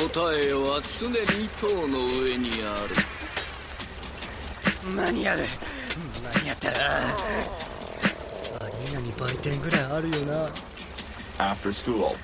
答えは常に塔の上にある間に合う間に合ったなアリーナに売店ぐらいあるよな After school.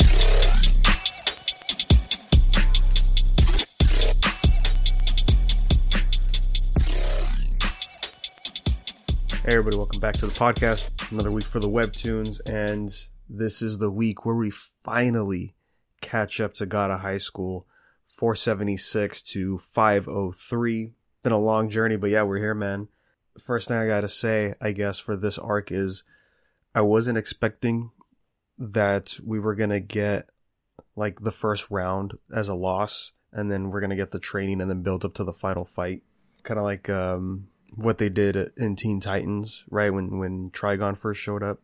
Hey, everybody, welcome back to the podcast. Another week for the Webtoons, and this is the week where we finally catch up to God of High School 476 to 503. Been a long journey, but yeah, we're here, man. First thing I gotta say, I guess, for this arc is I wasn't expecting that we were gonna get like the first round as a loss, and then we're gonna get the training and then build up to the final fight. Kind of like um, what they did in Teen Titans, right? When when Trigon first showed up,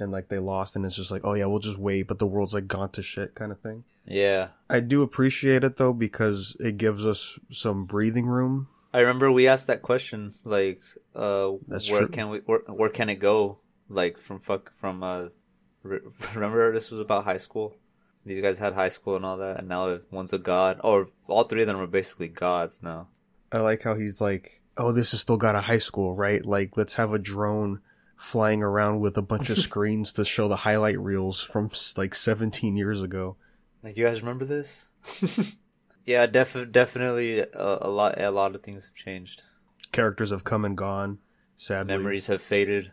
and like they lost, and it's just like, oh yeah, we'll just wait, but the world's like gone to shit, kind of thing. Yeah. I do appreciate it though because it gives us some breathing room. I remember we asked that question, like, uh, That's where true. can we, where, where can it go? Like from fuck, from, uh, re- remember this was about high school? These guys had high school and all that, and now one's a god, or all three of them are basically gods now. I like how he's like, oh, this is still got a high school, right? Like, let's have a drone flying around with a bunch of screens to show the highlight reels from like 17 years ago. Like, you guys remember this? yeah, def- definitely a, a lot, a lot of things have changed. Characters have come and gone. Sadly, Memories have faded.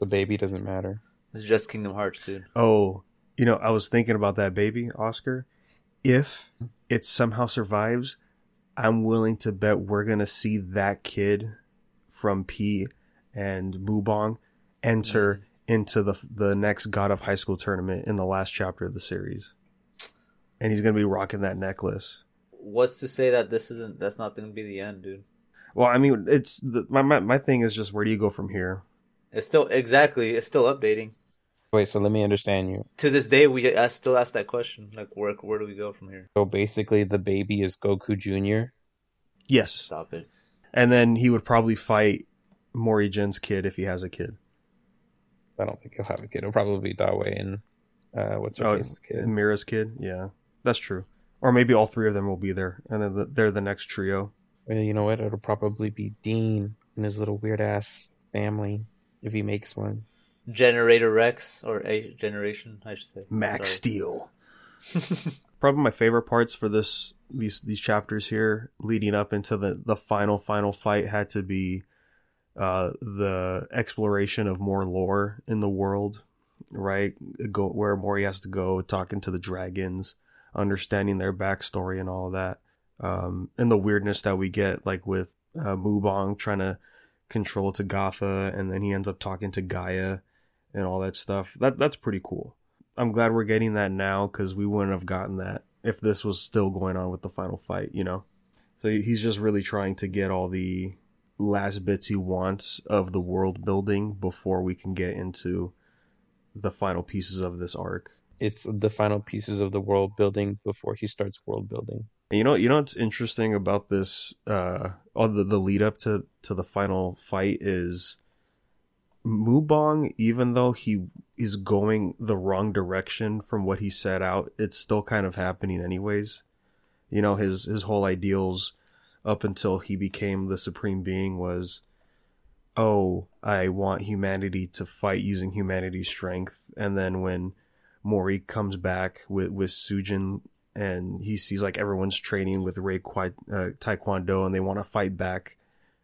The baby doesn't matter. It's just Kingdom Hearts, dude. Oh, you know, I was thinking about that baby, Oscar. If it somehow survives, I'm willing to bet we're gonna see that kid from P and Mubong enter mm-hmm. into the the next God of High School tournament in the last chapter of the series, and he's gonna be rocking that necklace. What's to say that this isn't, that's not gonna be the end, dude? Well, I mean, it's the, my, my my thing is just where do you go from here? It's still, exactly, it's still updating. Wait, so let me understand you. to this day we I still ask that question like where where do we go from here So basically, the baby is Goku Jr. Yes, stop it and then he would probably fight Mori Jin's kid if he has a kid. I don't think he'll have a kid. It'll probably be Daewi and uh, what's her Oh, face's kid. Mira's kid. Yeah, that's true. Or maybe all three of them will be there, and then they're the next trio. Well, you know what? It'll probably be Dean and his little weird ass family if he makes one. generator rex or a generation i should say Max Sorry. Steel. Probably my favorite parts for this these these chapters here, leading up into the the final final fight, had to be uh, the exploration of more lore in the world, right? Go where Mori has to go, talking to the dragons, understanding their backstory and all of that, um, and the weirdness that we get, like with uh, Mubong trying to control Tagatha, and then he ends up talking to Gaia and all that stuff. That that's pretty cool. I'm glad we're getting that now because we wouldn't have gotten that if this was still going on with the final fight, you know. So he's just really trying to get all the last bits he wants of the world building before we can get into the final pieces of this arc. It's the final pieces of the world building before he starts world building. And you know, you know what's interesting about this, uh, all the, the lead up to, to the final fight is Mubong, even though he is going the wrong direction from what he set out, it's still kind of happening anyways. You know, his, his whole ideals up until he became the supreme being was, oh, I want humanity to fight using humanity's strength. And then when Mori comes back with, with Sujin and he sees like everyone's training with Ray Kwai, uh, Taekwondo and they want to fight back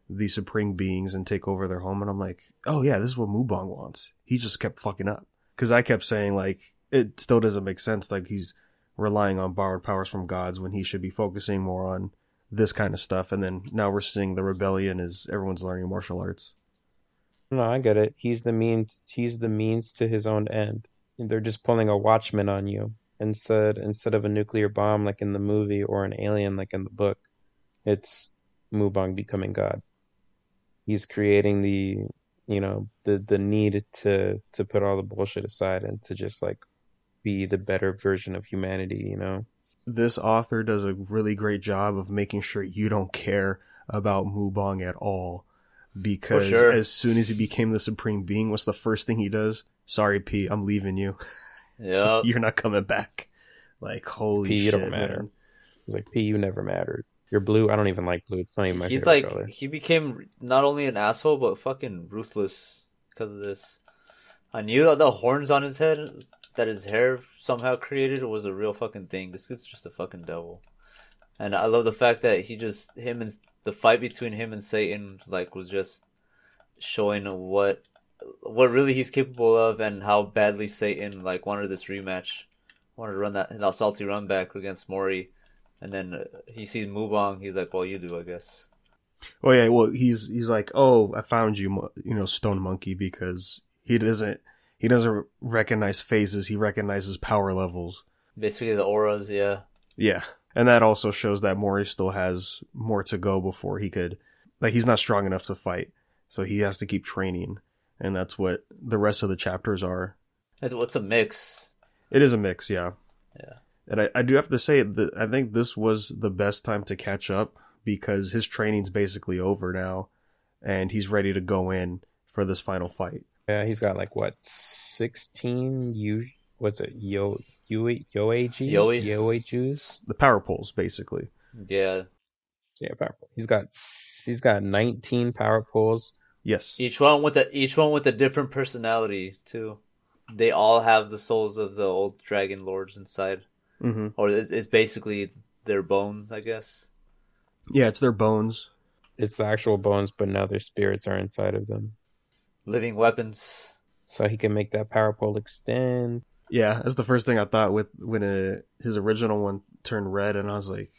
the supreme beings and take over their home. And I'm like, oh yeah, this is what Mubong wants. He just kept fucking up. Cause I kept saying like, it still doesn't make sense. Like he's relying on borrowed powers from gods when he should be focusing more on this kind of stuff. And then now we're seeing the rebellion is everyone's learning martial arts. No, I get it. He's the means. He's the means to his own end. They're just pulling a Watchmen on you instead instead of a nuclear bomb like in the movie or an alien like in the book. It's Mubong becoming God. He's creating the you know the the need to to put all the bullshit aside and to just like be the better version of humanity. You know. This author does a really great job of making sure you don't care about Mubong at all. Because sure. as soon as he became the supreme being, what's the first thing he does? Sorry, P, I'm leaving you. yeah You're not coming back. Like holy P, you shit, don't matter. man. He's like, P, you never mattered. You're blue. I don't even like blue. It's not even my He's favorite like color. he became not only an asshole but fucking ruthless because of this. I knew that the horns on his head that his hair somehow created was a real fucking thing. This dude's just a fucking devil. And I love the fact that he just him and the fight between him and Satan like was just showing what what really he's capable of and how badly Satan like wanted this rematch. Wanted to run that that salty run back against Mori. And then uh, he sees Mubong. He's like, "Well, you do, I guess." Oh yeah, well he's he's like, oh, I found you, you know, Stone Monkey, because he doesn't he doesn't recognize phases. He recognizes power levels. Basically, the auras, yeah. Yeah, and that also shows that Mori still has more to go before he could, like, he's not strong enough to fight, so he has to keep training, and that's what the rest of the chapters are. It's, it's a mix. It is a mix, yeah. Yeah. And I, I do have to say that I think this was the best time to catch up because his training's basically over now, and he's ready to go in for this final fight. Yeah, he's got like what sixteen U what's it Yo Yo Yoa Jews Yoe. Yoa Jews The power poles, basically. Yeah. yeah power pole. He's got he's got nineteen power poles. Yes. Each one with a each one with a different personality too. They all have the souls of the old dragon lords inside, hmm or it's, it's basically their bones, I guess. Yeah, it's their bones. It's the actual bones, but now their spirits are inside of them, Living weapons. so he can make that power pole extend. Yeah, that's the first thing I thought with when uh his original one turned red, and I was like,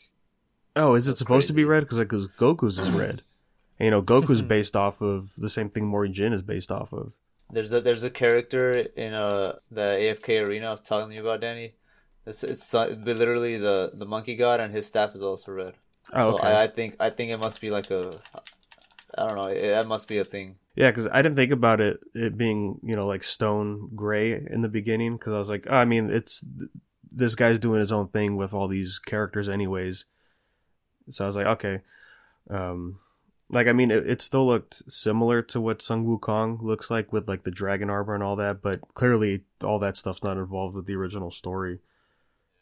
"Oh, is it That's supposed to be red? Because like, 'cause Goku's is red, and you know, Goku's based off of the same thing Mori Jin is based off of. There's a there's a character in uh the AFK arena I was telling you about, Danny. It's it's uh, literally the the monkey god, and his staff is also red. Oh, So okay. I, I think I think it must be like a, I don't know. It, that must be a thing. Yeah, because I didn't think about it it being you know like stone gray in the beginning because I was like, oh, I mean, it's this guy's doing his own thing with all these characters anyways. So I was like, okay, um, like I mean, it, it still looked similar to what Sun Wukong looks like with like the dragon armor and all that, but clearly all that stuff's not involved with the original story.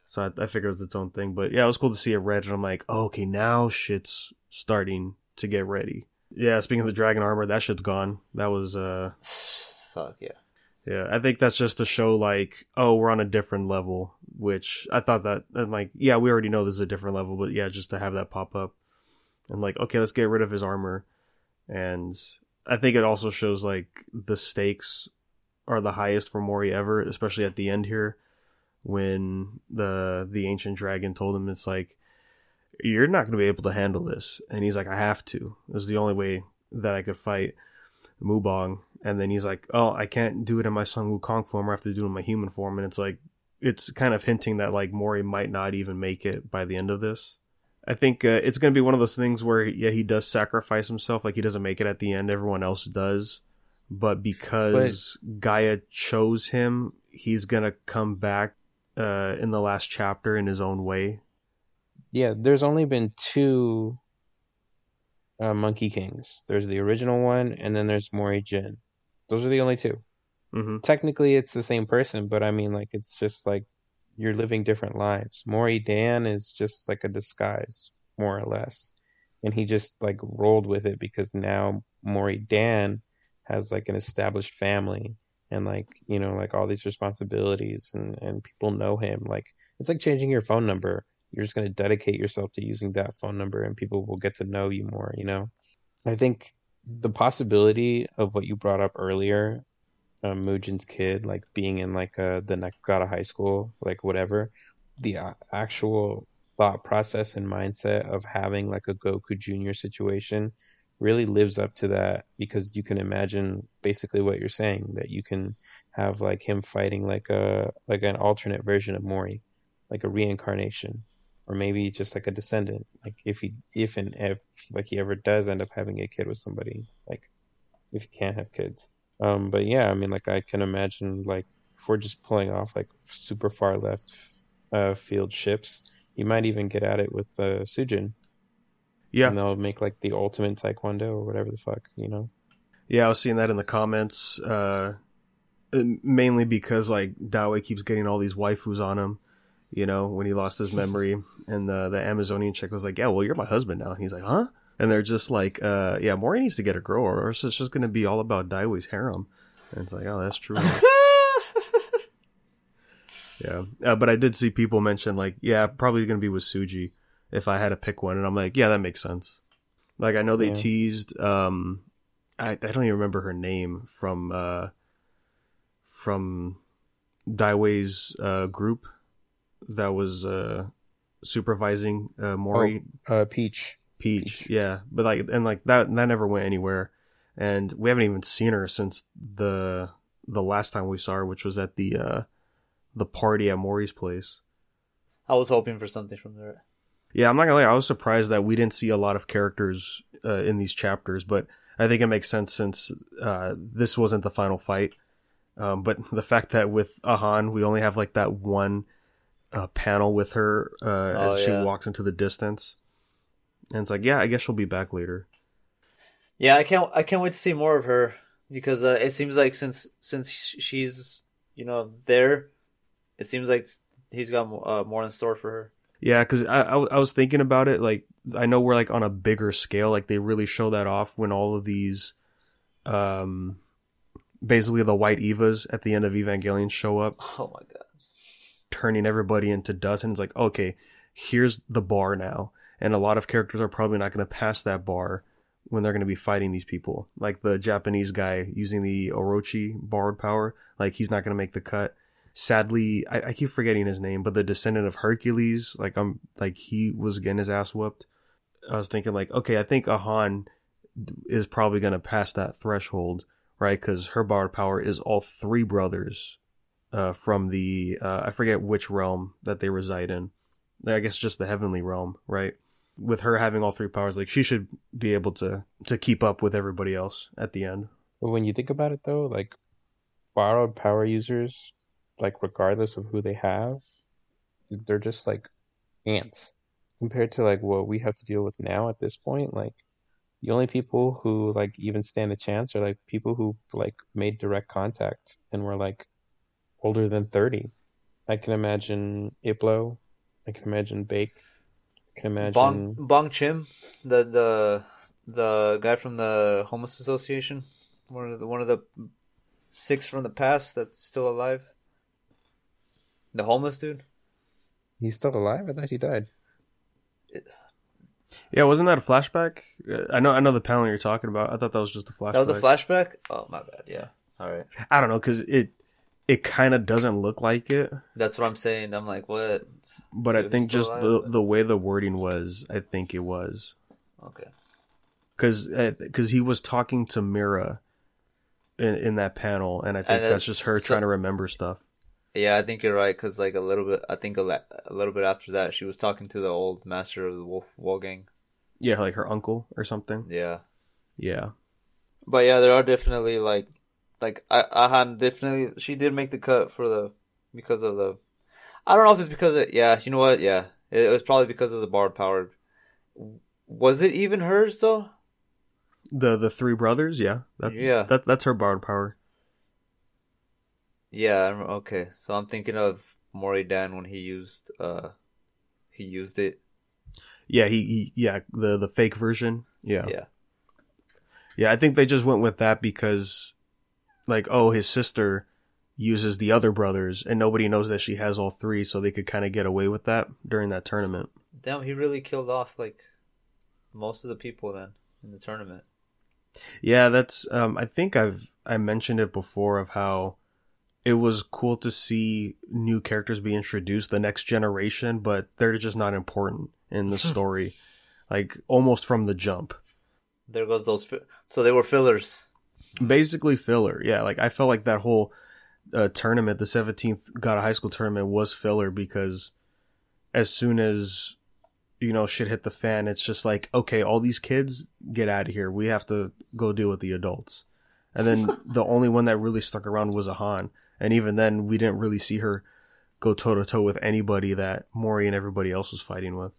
So I, I figured it was its own thing, but yeah, it was cool to see it red, and I'm like, oh, okay, now shit's starting to get ready. Yeah, speaking of the dragon armor, that shit's gone. That was uh Fuck yeah. yeah, I think that's just to show like, oh, we're on a different level, which I thought that I'm like, yeah, we already know this is a different level, but yeah, just to have that pop up. And like, okay, let's get rid of his armor. And I think it also shows like the stakes are the highest for Mori ever, especially at the end here when the the ancient dragon told him it's like you're not going to be able to handle this. And he's like, I have to. This is the only way that I could fight Mubong. And then he's like, oh, I can't do it in my Sun Wukong form. I have to do it in my human form. And it's like, it's kind of hinting that like Mori might not even make it by the end of this. I think uh, it's going to be one of those things where, yeah, he does sacrifice himself. Like he doesn't make it at the end. Everyone else does. But because Gaia chose him, he's going to come back uh, in the last chapter in his own way. Yeah, there's only been two uh, Monkey Kings. There's the original one, and then there's Mori Jin. Those are the only two. hmm Technically, it's the same person, but I mean, like, it's just like you're living different lives. Mori Dan is just like a disguise, more or less. And he just like rolled with it because now Mori Dan has like an established family and like, you know, like all these responsibilities and, and people know him. Like, it's like changing your phone number. You're just going to dedicate yourself to using that phone number and people will get to know you more, you know? I think the possibility of what you brought up earlier um, Mujin's kid, like being in like uh, the Nakata high school, like whatever, the uh, actual thought process and mindset of having like a Goku Junior situation really lives up to that because you can imagine basically what you're saying that you can have like him fighting like a like an alternate version of Mori, like a reincarnation, or maybe just like a descendant. Like if he if and if like he ever does end up having a kid with somebody, like if he can't have kids. Um, but yeah, I mean, like I can imagine, like if we're just pulling off like super far left uh, field ships, you might even get at it with uh, Sujin, Yeah. and they'll make like the ultimate Taekwondo or whatever the fuck, you know? Yeah, I was seeing that in the comments, uh, mainly because like Daewi keeps getting all these waifus on him. You know, when he lost his memory, and the the Amazonian chick was like, "Yeah, well, you're my husband now." And he's like, "Huh?" And they're just like, uh, "Yeah, Mori needs to get a girl, or else it's just gonna be all about Daewi's harem." And it's like, "Oh, that's true." yeah, uh, but I did see people mention like, "Yeah, probably gonna be with Suji if I had to pick one," and I'm like, "Yeah, that makes sense." Like I know they Yeah. teased, um, I I don't even remember her name from uh from Daewi's uh group that was uh supervising uh Mori Uh, Peach. Peach. Peach. Yeah, but like and like that that never went anywhere, and we haven't even seen her since the the last time we saw her, which was at the uh the party at Mori's place. I was hoping for something from there. Yeah, I'm not gonna lie, I was surprised that we didn't see a lot of characters uh, in these chapters, but I think it makes sense since uh, this wasn't the final fight. Um, but the fact that with Ahan, we only have like that one uh, panel with her uh, Oh, as she yeah. walks into the distance, and it's like, yeah, I guess she'll be back later. Yeah, I can't. I can't wait to see more of her because uh, it seems like since since she's you know there, it seems like he's got uh, more in store for her. Yeah, because I, I I was thinking about it. Like I know we're like on a bigger scale. Like they really show that off when all of these, um, basically the white Evas at the end of Evangelion show up, Oh my god. Turning everybody into dust. And it's like, okay, here's the bar now. And a lot of characters are probably not going to pass that bar when they're going to be fighting these people. Like the Japanese guy using the Orochi borrowed power, like he's not going to make the cut. Sadly, I, I keep forgetting his name, but the descendant of Hercules, like I'm like he was getting his ass whooped. I was thinking like, okay, I think Ahan is probably going to pass that threshold, right? Because her borrowed power is all three brothers uh, from the uh, I forget which realm that they reside in. I guess just the heavenly realm, right? With her having all three powers, like she should be able to to keep up with everybody else at the end. But when you think about it, though, like borrowed power users, like regardless of who they have, they're just like ants compared to like what we have to deal with now at this point. Like the only people who like even stand a chance are like people who like made direct contact and were like older than 30. I can imagine Ilpyo. I can imagine Bake. I can imagine. Bong Bong Chim, the the the guy from the homeless association, one of the one of the six from the past that's still alive. The homeless dude. He's still alive? I thought he died. Yeah, wasn't that a flashback? Uh, I know, I know the panel you're talking about. I thought that was just a flashback. That was a flashback. Oh my bad. Yeah. All right. I don't know because it it kind of doesn't look like it, That's what I'm saying. I'm like, what? but So I think just the the way the wording was, I think it was. Okay. because because uh, he was talking to Mira in, in that panel, and I think And that's just her so- trying to remember stuff. Yeah, I think you're right. Cause like a little bit, I think a, a little bit after that, she was talking to the old master of the Wolf Wall Gang. Yeah, like her uncle or something. Yeah. Yeah, But yeah, there are definitely like, like I, Ahan definitely she did make the cut for the because of the. I don't know if it's because of yeah. You know what? Yeah, it, it was probably because of the borrowed power. Was it even hers though? the the three brothers. Yeah, that, Yeah. that that's her borrowed power. Yeah. Okay, so I'm thinking of Mori Dan when he used uh, he used it. Yeah, he, he yeah the the fake version. Yeah. Yeah. yeah, I think they just went with that because, like, oh, his sister uses the other brothers, and nobody knows that she has all three, so they could kind of get away with that during that tournament. Damn, he really killed off like most of the people then in the tournament. Yeah, that's um I think I've I mentioned it before of how it was cool to see new characters be introduced the next generation, but they're just not important in the story. like almost from the jump. There goes those. Fi- so they were fillers. Basically filler. Yeah, like I felt like that whole uh, tournament, the 17th God of High School tournament was filler because as soon as you know shit hit the fan, it's just like, okay, all these kids get out of here. We have to go deal with the adults. And then the only one that really stuck around was Ahan. And even then, we didn't really see her go toe to toe with anybody that Mori and everybody else was fighting with.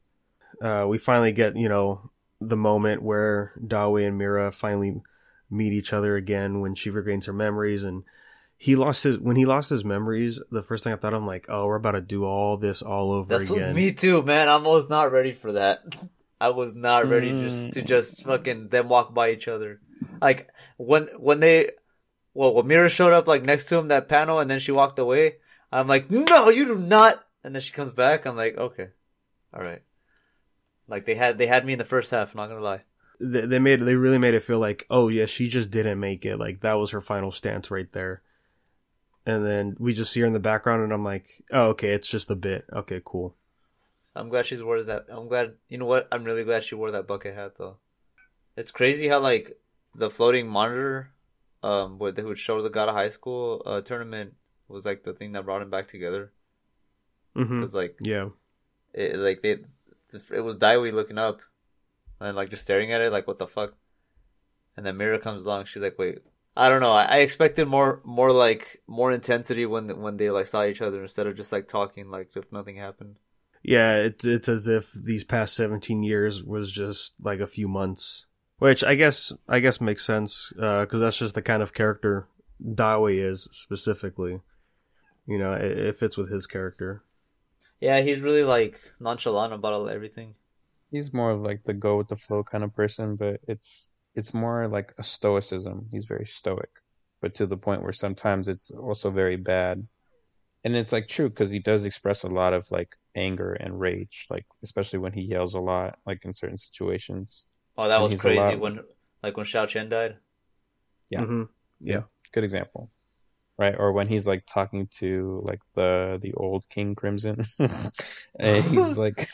Uh, we finally get, you know, the moment where Daewi and Mira finally meet each other again when she regains her memories and he lost his when he lost his memories. The first thing I thought, I'm like, oh, we're about to do all this all over That's what, again. me too, man. I was not ready for that. I was not ready just to Mm. just fucking them walk by each other. Like when when they well when Mira showed up like next to him that panel and then she walked away, I'm like, No, you do not and then she comes back, I'm like, Okay. Alright. Like they had they had me in the first half, I'm not gonna lie. They, they made they really made it feel like oh yeah she just didn't make it. Like that was her final stance right there. And then we just see her in the background and i'm like oh okay it's just a bit. Okay cool. I'm glad she's wore that I'm glad you know what? I'm really glad she wore that bucket hat though. It's crazy how like the floating monitor um what they would show the God of High School uh tournament was like the thing that brought him back together. hmm Cause like yeah. it like they it was Daewi looking up and like just staring at it like what the fuck? And then Mira comes along she's like wait I don't know I, I expected more more like more intensity when when they like saw each other instead of just like talking like if nothing happened. Yeah it's it's as if these past 17 years was just like a few months. Which i guess i guess makes sense uh, because that's just the kind of character Daewi is specifically. You know it, it fits with his character. Yeah he's really like nonchalant about everything He's more of like the go with the flow kind of person, but it's it's more like a stoicism. He's very stoic, but to the point where sometimes it's also very bad. And it's like true because he does express a lot of like anger and rage, like especially when he yells a lot, like in certain situations. Oh, that And was crazy lot- when, like, when Shao Chen died. Yeah. Mhm. Yeah. Good example. Right? Or when he's like talking to like the the old King Crimson. and he's like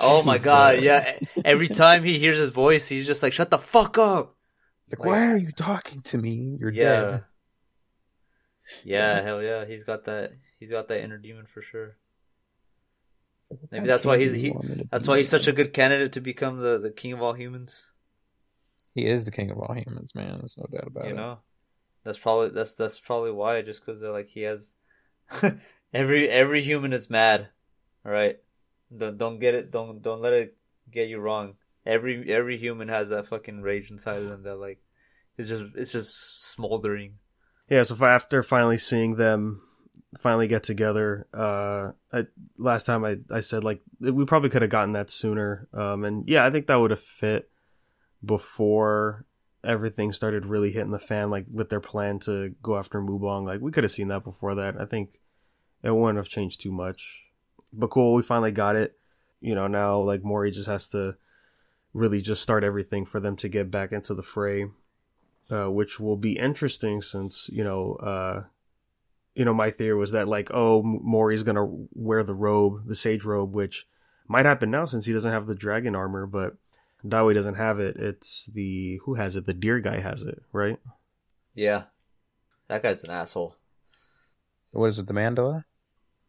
Oh my god, yeah. Every time he hears his voice, he's just like, "Shut the fuck up." It's like, Like- why are you talking to me? You're Yeah. dead. Yeah, hell yeah, he's got that. He's got that inner demon for sure. Like, Maybe that's why he's he. want me to That's why he's such a good candidate to become the the king of all humans. He is the king of all humans, man. There's no doubt about You it. know, that's probably that's that's probably why. Just because they're like he has every every human is mad. All right, don't don't get it. Don't don't let it get you wrong. Every every human has that fucking rage inside of them that like it's just it's just smoldering. Yeah, so after finally seeing them finally get together, uh, I, last time I, I said like we probably could have gotten that sooner. Um, and yeah, I think that would have fit before everything started really hitting the fan, like with their plan to go after Mubong. Like we could have seen that before that. I think it wouldn't have changed too much. But cool, we finally got it. You know, now like Mori just has to really just start everything for them to get back into the fray uh, which will be interesting since you know uh, you know my theory was that like oh M- Mori's gonna wear the robe the sage robe which might happen now since he doesn't have the dragon armor but Daewi doesn't have it it's the who has it the deer guy has it right Yeah, that guy's an asshole. What is it, the mandala?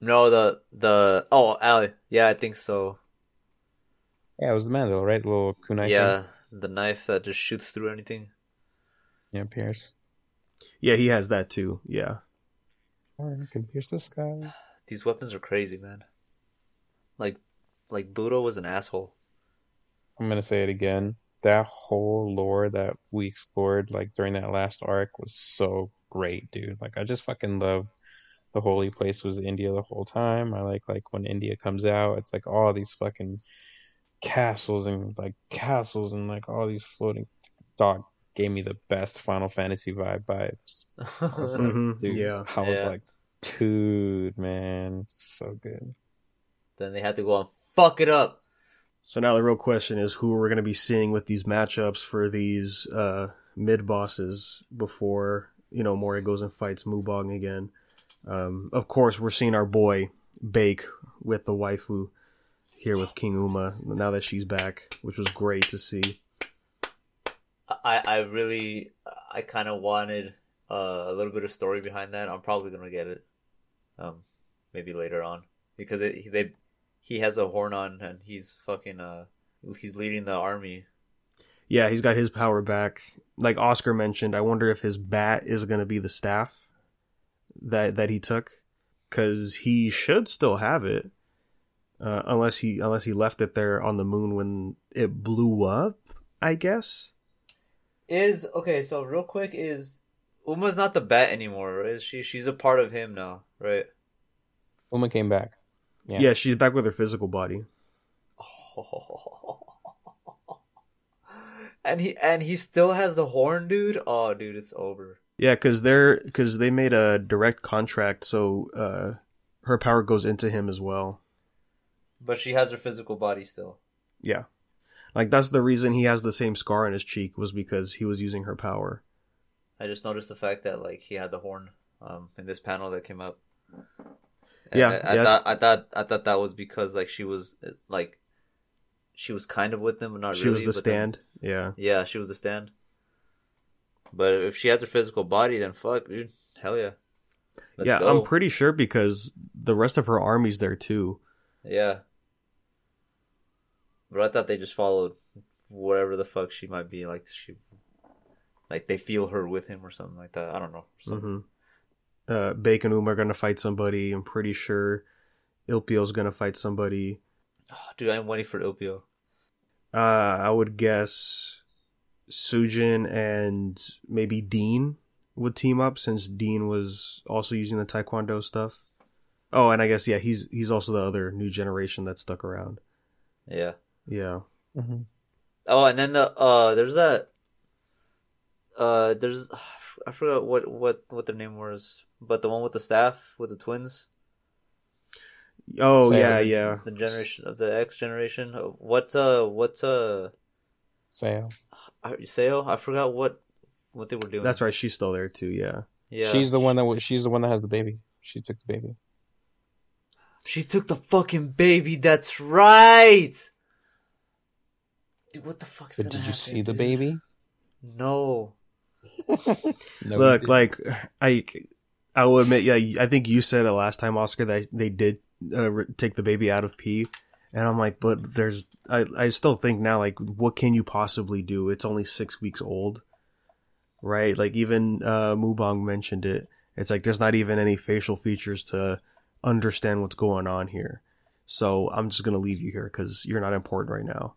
No, the the oh Ali, yeah, I think so. Yeah, it was the mandala, right? The little kunai yeah, thing. the knife that just shoots through anything. Yeah, pierce. yeah he has that too yeah Or you can pierce this guy. These weapons are crazy, man. Like, like Budo was an asshole. I'm gonna say it again. That whole lore that we explored, like during that last arc, was so great, dude. Like, I just fucking love the holy place was India the whole time. I like like when India comes out, it's like all these fucking castles and like castles and like all these floating. Dog gave me the best Final Fantasy vibe vibes. I was like, Mhm, dude, yeah I was Yeah. like, dude, man, so good. then they had to go and fuck it up. so now the real question is who are we're going to be seeing with these matchups for these uh, mid bosses before you know Mori goes and fights Mubong again. Um, of course, we're seeing our boy Bake with the waifu here with King Uma now that she's back, which was great to see. I I really I kind of wanted uh, a little bit of story behind that. I'm probably gonna get it, um, maybe later on because it, he- they he has a horn on and he's fucking uh he's leading the army. Yeah, he's got his power back. Like Oscar mentioned, I wonder if his bat is going to be the staff that that he took cuz he should still have it. Uh, unless he unless he left it there on the moon when it blew up, I guess. Is okay. So real quick, is Uma's not the bat anymore, right? She she's a part of him now, right? Uma came back. Yeah. Yeah. she's back with her physical body. oh. and he and he still has the horn, dude. Oh, dude, it's over. Yeah, because they're because they made a direct contract, so uh, her power goes into him as well. But she has her physical body still. Yeah, like that's the reason he has the same scar on his cheek was because he was using her power. I just noticed the fact that like he had the horn um in this panel that came up. Yeah, I, I yeah, thought I thought I thought that was because like she was like she was kind of with them, but not she really. was the but then- stand. Yeah, yeah, she was the stand. But if she has a physical body, then fuck, dude, hell yeah. Let's yeah, go. I'm pretty sure because the rest of her army's there too. Yeah. But I thought they just followed whatever the fuck she might be. Like she, like they feel her with him or something like that. I don't know. Some- hmm Uh, Bake and Uma are gonna fight somebody. I'm pretty sure Ilpyo's gonna fight somebody. Oh, dude, I'm waiting for Ilpyo. Uh, I would guess Sujin and maybe Dean would team up since Dean was also using the Taekwondo stuff. Oh, and I guess yeah, he's he's also the other new generation that stuck around. Yeah. Yeah. hmm Oh, and then the uh, there's that. Uh, there's I forgot what what what their name was, but the one with the staff with the twins. Oh Say yeah, yeah. The generation of the X generation. What uh, what uh, Sayo. Seo? I forgot what what they were doing. That's right. She's still there too. Yeah. Yeah. She's the one that wa- she's the one that has the baby. She took the baby. She took the fucking baby. That's right. Dude, what the fuck But gonna did you happen, see the baby? No. No, Look, like I, I will admit, yeah. I think you said it last time, Oscar, that they did uh, take the baby out of P, and I'm like, but there's, I, I still think now, like, what can you possibly do? It's only six weeks old, right? Like even uh, Mubong mentioned it. It's like there's not even any facial features to understand what's going on here. So I'm just gonna leave you here because you're not important right now.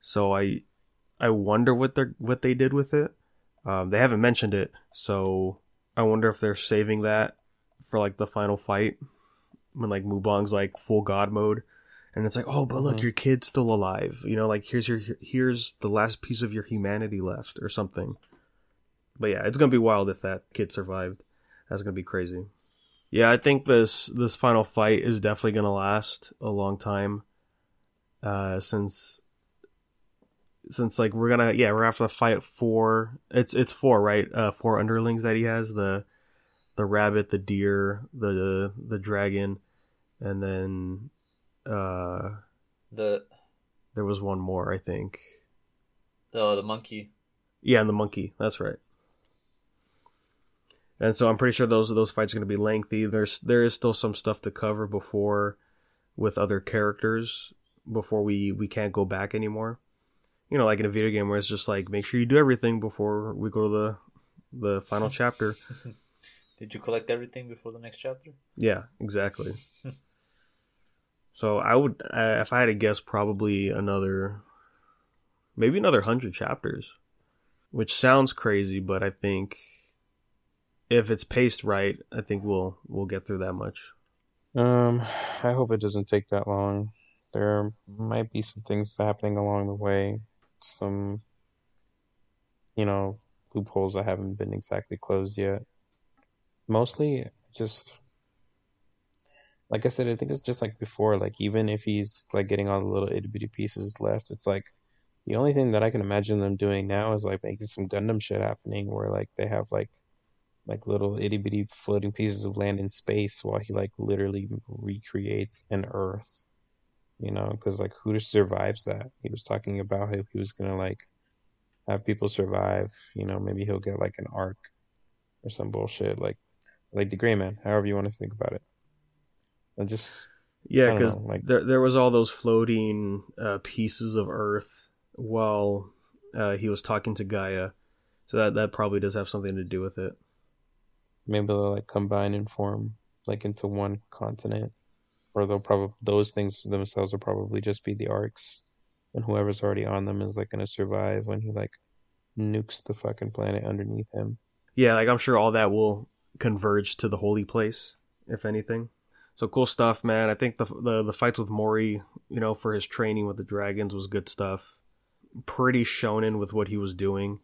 So I, I wonder what they what they did with it. Um, they haven't mentioned it, so I wonder if they're saving that for like the final fight when like Mubong's like full god mode, and it's like, oh, but look, Mhm. your kid's still alive. You know, like here's your here's the last piece of your humanity left, or something. But yeah, it's gonna be wild if that kid survived. That's gonna be crazy. Yeah, I think this this final fight is definitely gonna last a long time. Uh, since since like we're gonna yeah we're gonna have to fight four it's it's four right uh four underlings that he has the the rabbit the deer the the dragon and then uh The there was one more i think. the the monkey. yeah and the monkey. That's right. And so i'm pretty sure those those fights are going to be lengthy. There's there is still some stuff to cover before with other characters before we we can't go back anymore. You know like in a video game where it's just like make sure you do everything before we go to the the final chapter. Did you collect everything before the next chapter? yeah exactly so i would uh, if i had to guess probably another maybe another 100 chapters which sounds crazy but i think if it's paced right i think we'll we'll get through that much Um, I hope it doesn't take that long. There might be some things happening along the way, some, you know, loopholes that haven't been exactly closed yet. Mostly just, like I said, I think it's just like before, like even if he's like getting all the little itty bitty pieces left, it's like the only thing that I can imagine them doing now is like making some Gundam shit happening where like they have like like little itty bitty floating pieces of land in space while he like literally recreates an Earth. You know, because like who survives that? He was talking about how he was gonna like have people survive. You know, maybe he'll get like an arc or some bullshit like like the Gray Man. However you want to think about it. And just yeah because like- there, there was all those floating uh, pieces of earth while uh, he was talking to gaia so that that probably does have something to do with it maybe they'll like combine and form like into one continent, or they'll probably those things themselves will probably just be the arcs, and whoever's already on them is like gonna survive when he like nukes the fucking planet underneath him. yeah, like I'm sure all that will converge to the holy place, if anything. So cool stuff, man. I think the the, the fights with Mori, you know, for his training with the dragons was good stuff. Pretty shonen with what he was doing.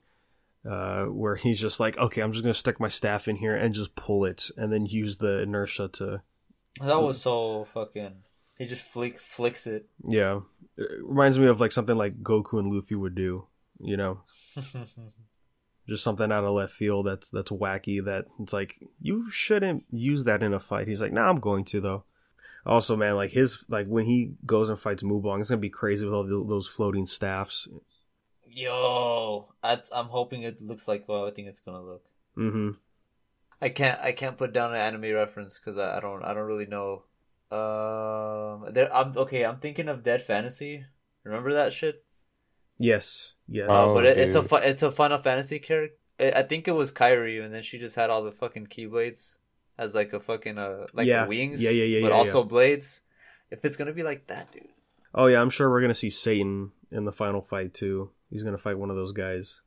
Uh, where he's just like, okay, I'm just gonna stick my staff in here and just pull it, and then use the inertia to, That was so fucking. He just flick flicks it. yeah. It reminds me of like something like Goku and Luffy would do, you know, just something out of left field that's that's wacky. That it's like you shouldn't use that in a fight. He's like, nah, I'm going to though. Also, man, like his like when he goes and fights Mubong, it's gonna be crazy with all tho- those floating staffs. Yo, that's, I'm hoping it looks like well, I think it's gonna look. Mm-hmm. I can't I can't put down an anime reference because I, I don't I don't really know. Um, there I'm okay. I'm thinking of Dead Fantasy. Remember that shit? Yes. Yes. Oh, Uh, but it, it's a fu- it's a Final Fantasy character. I think it was Kairi, and then she just had all the fucking keyblades as like a fucking uh like Yeah. wings. Yeah, yeah, yeah, But yeah, also blades. If it's gonna be like that, dude. Oh yeah, I'm sure we're gonna see Satan in the final fight too. He's gonna fight one of those guys.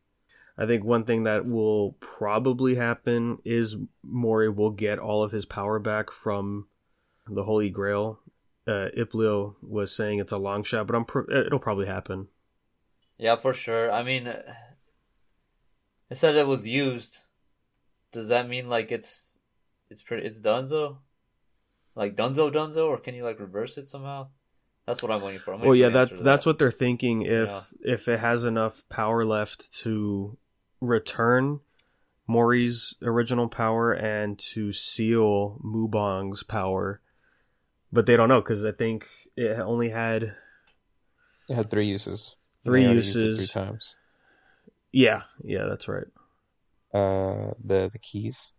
I think one thing that will probably happen is Mori will get all of his power back from the Holy Grail. Uh, Ilpyo was saying it's a long shot, but I'm pr- it'll probably happen. Yeah, for sure. I mean, it said it was used. Does that mean like it's it's pretty it's Dunzo? Like Dunzo Dunzo, or can you like reverse it somehow? That's what I'm waiting for. I'm waiting Well, yeah, the answer that that's that. what they're thinking. If Yeah. if it has enough power left to return Mori's original power and to seal Mubong's power, but they don't know because I think it only had It had three uses. Three They already used it uses. three times. yeah, yeah, that's right. Uh, the the keys,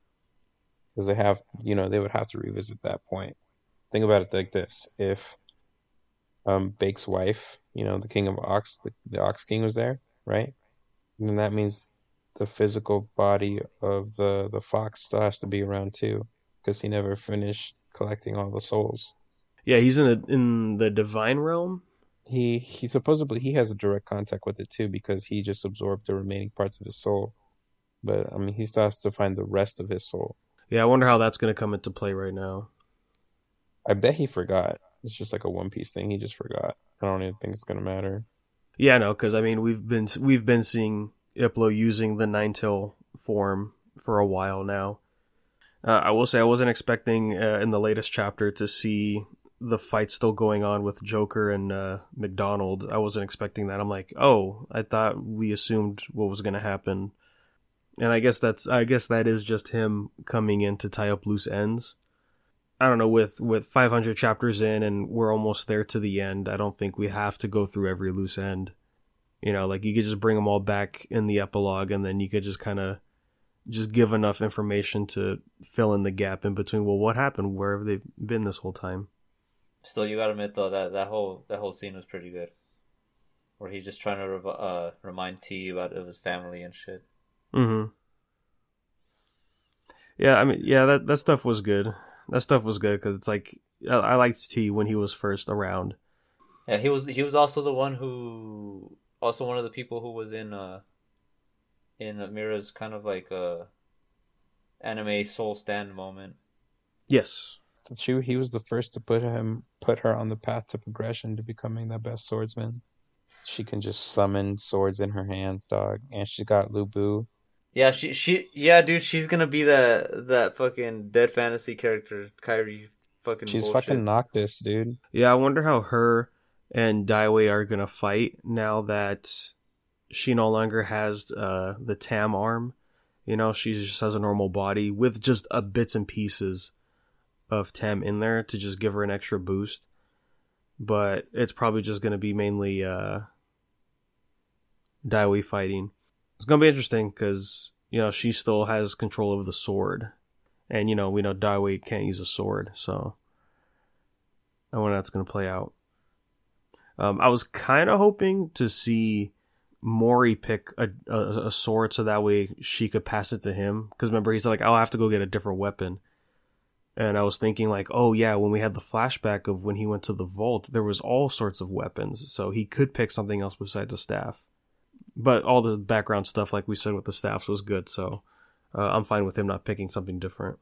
because they have, you know, they would have to revisit that point. Think about it like this: if um Bake's wife, you know, the king of Ox, the, the Ox King was there, right? And then that means the physical body of the the fox still has to be around too, because he never finished collecting all the souls. Yeah, he's in the in the divine realm. He he supposedly he has a direct contact with it too because he just absorbed the remaining parts of his soul. But I mean, he still has to find the rest of his soul. Yeah, I wonder how that's gonna come into play right now. I bet he forgot. It's just like a One Piece thing. He just forgot. I don't even think it's gonna matter. Yeah, no, because I mean we've been we've been seeing Ilpyo using the nine tail form for a while now. Uh, I will say I wasn't expecting uh, in the latest chapter to see the fight still going on with Joker and uh, McDonald. I wasn't expecting that. I'm like, oh, I thought we assumed what was going to happen, and I guess that's I guess that is just him coming in to tie up loose ends. I don't know with with 500 chapters in and we're almost there to the end. I don't think we have to go through every loose end. You know, like you could just bring them all back in the epilogue and then you could just kind of just give enough information to fill in the gap in between. Well, what happened? Where have they been this whole time? Still, you gotta admit though that that whole that whole scene was pretty good, where he's just trying to rev- uh, remind T about of his family and shit. Mm-hmm. Yeah, I mean, yeah, that that stuff was good. That stuff was good because it's like I, I liked T when he was first around. Yeah, he was he was also the one who also one of the people who was in uh in Mira's kind of like uh anime soul stand moment. Yes. So she, he was the first to put him, put her on the path to progression to becoming the best swordsman. She can just summon swords in her hands, dog, and she got Lubu. Yeah, she she yeah, dude, she's gonna be that that fucking dead fantasy character, Kairi. Fucking She's bullshit. fucking Noctis, dude. Yeah, I wonder how her and Daewi are gonna fight now that she no longer has uh, the Tam arm. You know, she just has a normal body with just a bits and pieces of Tam in there to just give her an extra boost. But it's probably just gonna be mainly uh, Daewi fighting. It's gonna be interesting because you know she still has control of the sword, and you know we know Daewi can't use a sword, so I wonder how that's gonna play out. Um, I was kind of hoping to see Mori pick a, a, a sword so that way she could pass it to him. Because remember, he's like, I'll have to go get a different weapon. And I was thinking, like, oh yeah, when we had the flashback of when he went to the vault, there was all sorts of weapons, so he could pick something else besides a staff. But all the background stuff, like we said with the staffs, was good. So uh, I'm fine with him not picking something different.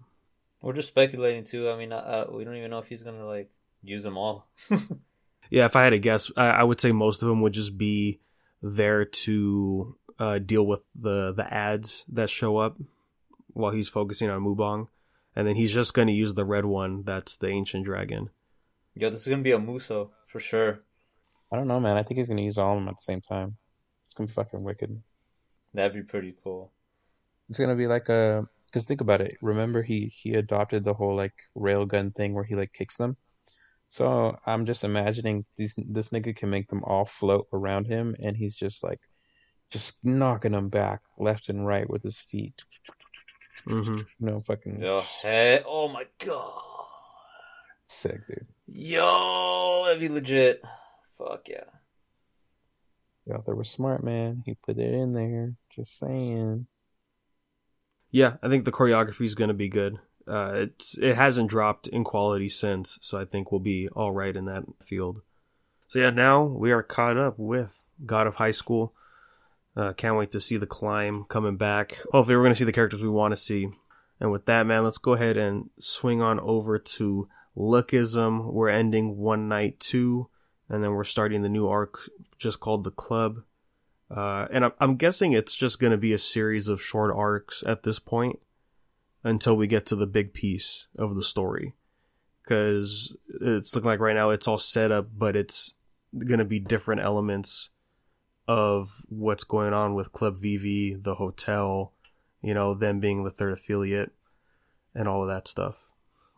We're just speculating too. I mean, uh, we don't even know if he's gonna like use them all. Yeah, if I had to guess, I, I would say most of them would just be there to uh, deal with the the ads that show up while he's focusing on Mubong, and then he's just going to use the red one. That's the ancient dragon. Yo, this is gonna be a Muso for sure. I don't know, man. I think he's gonna use all of them at the same time. It's gonna be fucking wicked. That'd be pretty cool. It's gonna be like a. Cause think about it. Remember, he he adopted the whole like railgun thing where he like kicks them. So I'm just imagining these this nigga can make them all float around him, and he's just like, just knocking them back left and right with his feet. Hmm You know, fucking Yo, hey, oh my god. sick, dude. Yo, that'd be legit. Fuck yeah. The author was smart, man. He put it in there. Just saying. Yeah, I think the choreography is going to be good. Uh, it's it hasn't dropped in quality since, so I think we'll be all right in that field. So yeah, now we are caught up with God of High School. Uh, can't wait to see the climb coming back. Hopefully, we're going to see the characters we want to see. And with that, man, let's go ahead and swing on over to Lookism. We're ending one night two, and then we're starting the new arc just called the Club. Uh, and I'm, I'm guessing it's just going to be a series of short arcs at this point until we get to the big piece of the story. Because it's looking like right now it's all set up, but it's going to be different elements of what's going on with Club Vivi, the hotel, you know, them being the third affiliate, and all of that stuff.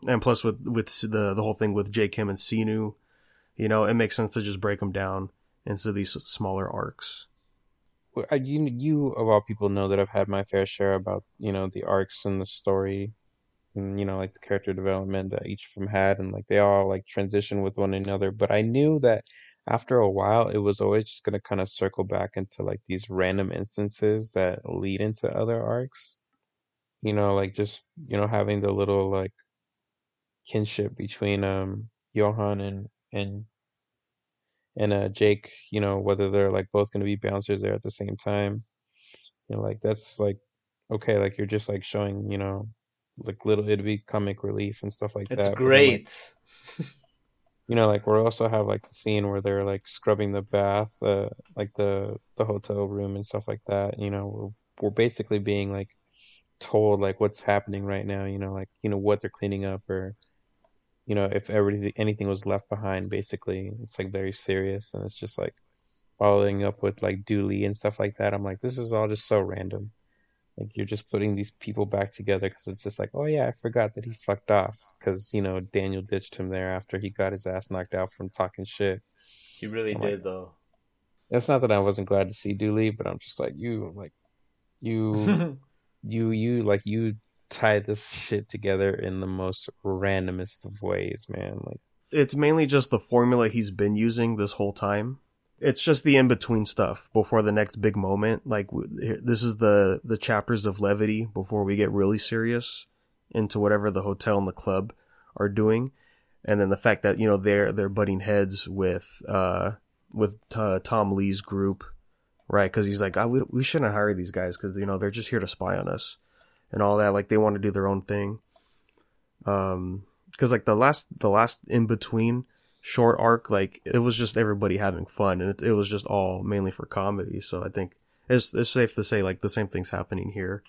And plus, with with the the whole thing with Jake Kim and Sinu, you know, it makes sense to just break them down into these smaller arcs. You, you of all people know that I've had my fair share about you know the arcs and the story, and you know like the character development that each of them had, and like they all like transition with one another. But I knew that after a while, it was always just gonna kind of circle back into like these random instances that lead into other arcs. You know, like just you know having the little like kinship between um Johan and and and uh Jake, you know, whether they're like both going to be bouncers there at the same time. You know, like that's like okay, like you're just like showing, you know, like little it'd be comic relief and stuff like It's that. great. you know, like we also have like the scene where they're like scrubbing the bath, uh like the the hotel room and stuff like that. You know, we're we're basically being like told like what's happening right now, you know, like you know what they're cleaning up or you know, if everything anything was left behind, basically. It's like very serious and it's just like following up with like Dooley and stuff like that. I'm like, this is all just so random. Like you're just putting these people back together because it's just like, oh yeah, I forgot that he fucked off because you know Daniel ditched him there after he got his ass knocked out from talking shit. He really I'm like- did though. It's not that I wasn't glad to see Dooley, but I'm just like you, like you, you, you, like you tie this shit together in the most randomest of ways, man. Like it's mainly just the formula he's been using this whole time. It's just the in between stuff before the next big moment. Like this is the the chapters of levity before we get really serious into whatever the hotel and the club are doing, and then the fact that you know they're they're butting heads with uh with Tom Lee's group, right? Because he's like, oh, we we shouldn't hire these guys because you know they're just here to spy on us and all that. Like they want to do their own thing. Um, because like the last the last in between short arc like it was just everybody having fun and it, it was just all mainly for comedy so i think it's it's safe to say like the same thing's happening here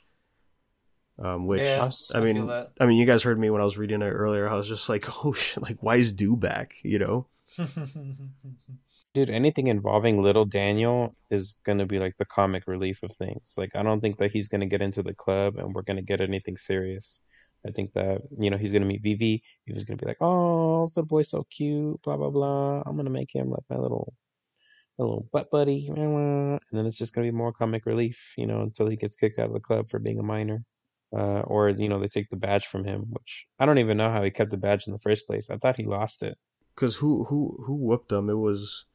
um which Yeah, i I mean i mean you guys heard me when i was reading it earlier i was just like oh shit like why is do back you know Dude, anything involving little Daniel is gonna be like the comic relief of things. Like, I don't think that he's gonna get into the club and we're gonna get anything serious. I think that, you know, he's gonna meet Vivi. Vivi's gonna be like, oh, little boy's so cute, blah, blah, blah. I'm gonna make him like my little, my little butt buddy. And then it's just gonna be more comic relief, you know, until he gets kicked out of the club for being a minor. Uh, or, you know, they take the badge from him, which I don't even know how he kept the badge in the first place. I thought he lost it. because who who who whooped him? it was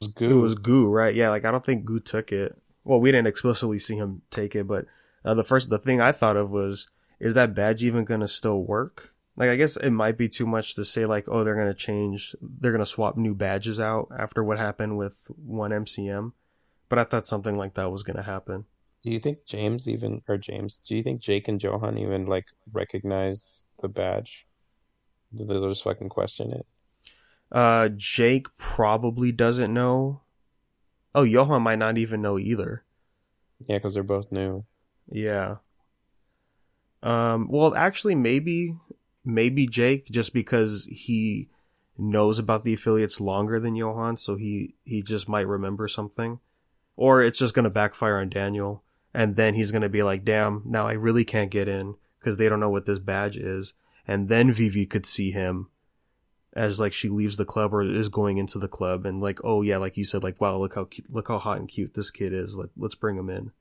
It was Goo. It was Goo, right? Yeah, like I don't think Goo took it. Well, we didn't explicitly see him take it, but uh, the first the thing I thought of was, is that badge even gonna still work? Like, I guess it might be too much to say like, oh, they're gonna change, they're gonna swap new badges out after what happened with one MCM, but I thought something like that was gonna happen. Do you think James even or James? Do you think Jake and Johan even like recognize the badge? Do they just fucking question it? Uh, Jake probably doesn't know. Oh, Johan might not even know either. Yeah, because they're both new. Yeah. Um. Well, actually, maybe maybe Jake just because he knows about the affiliates longer than Johan, so he he just might remember something, or it's just gonna backfire on Daniel, and then he's gonna be like, "Damn, now I really can't get in because they don't know what this badge is," and then Vivi could see him as like she leaves the club or is going into the club, and like, oh yeah, like you said, like wow, look how cute, look how hot and cute this kid is. Let, let's bring him in.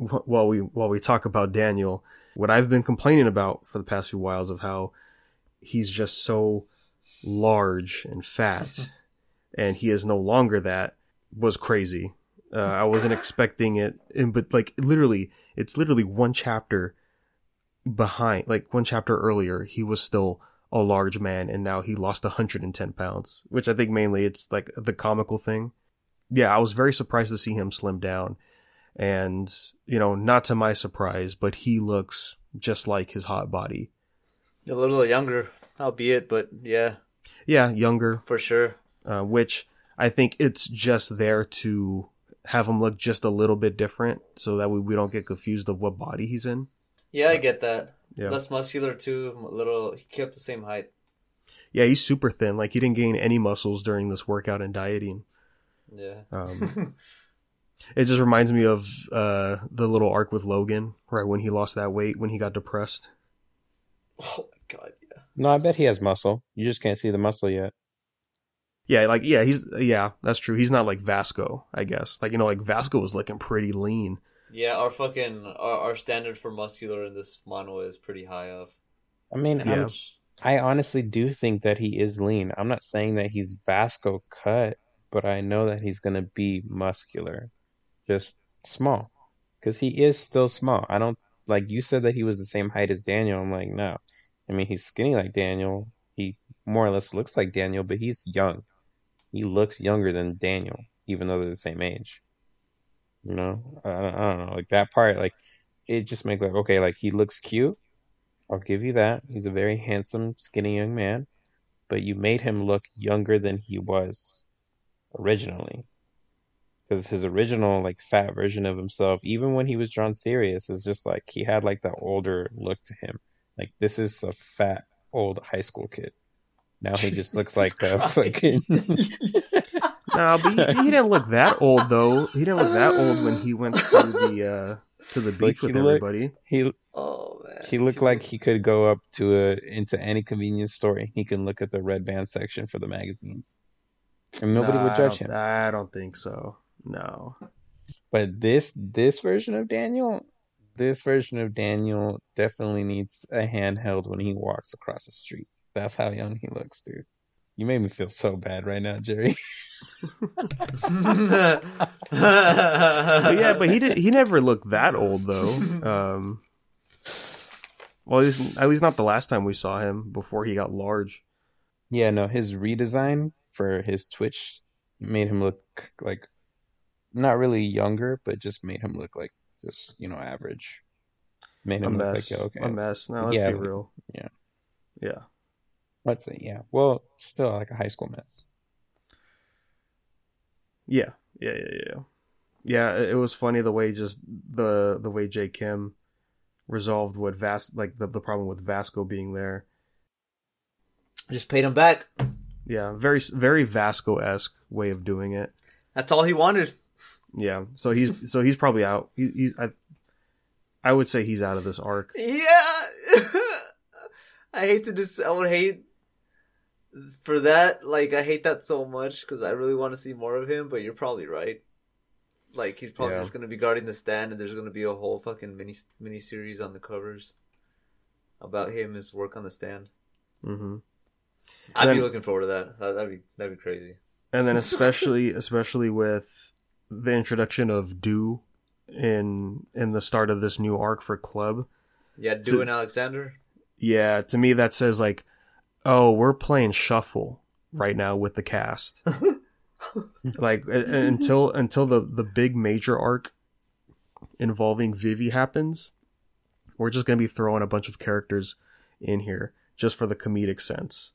Wh- While we while we talk about Daniel, what I've been complaining about for the past few whiles of how he's just so large and fat and he is no longer that was crazy. Uh, i wasn't expecting it and but like literally it's literally one chapter behind like one chapter earlier he was still a large man and now he lost 110 pounds which i think mainly it's like the comical thing. Yeah i was very surprised to see him slim down and you know not to my surprise but he looks just like his hot body A little younger, albeit, but yeah, yeah younger for sure. uh, which I think it's just there to have him look just a little bit different so that we, we don't get confused of what body he's in. Yeah, I get that. Yeah. Less muscular too. A little. He kept the same height. Yeah, he's super thin. Like he didn't gain any muscles during this workout and dieting. Yeah. Um, it just reminds me of uh, the little arc with Logan, right when he lost that weight when he got depressed. Oh my god. Yeah. No, I bet he has muscle. You just can't see the muscle yet. Yeah, like yeah, he's yeah, that's true. He's not like Vasco, I guess. Like you know, like Vasco was looking pretty lean. Yeah. Our fucking our, our standard for muscular in this manhwa is pretty high up. I mean, Yeah. I'm, I honestly do think that he is lean. I'm not saying that he's Vasco cut, but I know that he's gonna be muscular, just small, because he is still small. I don't like you said that he was the same height as Daniel. I'm like, no. I mean, he's skinny like Daniel. He more or less looks like Daniel, but he's young. He looks younger than Daniel, even though they're the same age. You know, I, I don't know, like that part, like it just make like okay, like he looks cute. I'll give you that. He's a very handsome, skinny young man, but you made him look younger than he was originally. Because his original, like, fat version of himself, even when he was drawn serious, is just like he had like the older look to him. Like, this is a fat, old high school kid. Now he just looks like a fucking. No, but he, he didn't look that old though. He didn't look that old when he went to the uh, to the beach he with looked- everybody. he Oh man. he looked like he could go up to a into any convenience store. and He can look at the red band section for the magazines, and nobody Nah, would judge I him. I don't think so. No. But this this version of Daniel, this version of Daniel definitely needs a handheld when he walks across the street. That's how young he looks, dude. You made me feel so bad right now, Jerry. But yeah, but he did. He never looked that old though. Um, well, at least, at least not the last time we saw him before he got large. yeah, no, his redesign for his Twitch made him look like not really younger, but just made him look like just you know average. Made A him look mess. like okay, A mess. Now let's Yeah, be real. yeah. Yeah. let's say yeah. Well, still like a high school mess. Yeah. Yeah. Yeah. Yeah. Yeah. It it was funny the way just the the way Jake Kim resolved what Vas like the the problem with Vasco being there. Just paid him back. Yeah. Very very Vasco esque way of doing it. That's all he wanted. Yeah. So he's so he's probably out. He, he I I would say he's out of this arc. Yeah. I hate to just. I would hate for that. Like I hate that so much because I really want to see more of him. But you're probably right. Like he's probably Yeah. just gonna be guarding the stand, and there's gonna be a whole fucking mini mini series on the covers about him his work on the stand. Mm-hmm. I'd be looking forward to that. that. That'd be that'd be crazy. and then especially especially with the introduction of Do in in the start of this new arc for Club. Yeah, So- and Alexander. Yeah, to me that says like, oh, we're playing shuffle right now with the cast. like until until the the big major arc involving Vivi happens, we're just gonna be throwing a bunch of characters in here just for the comedic sense.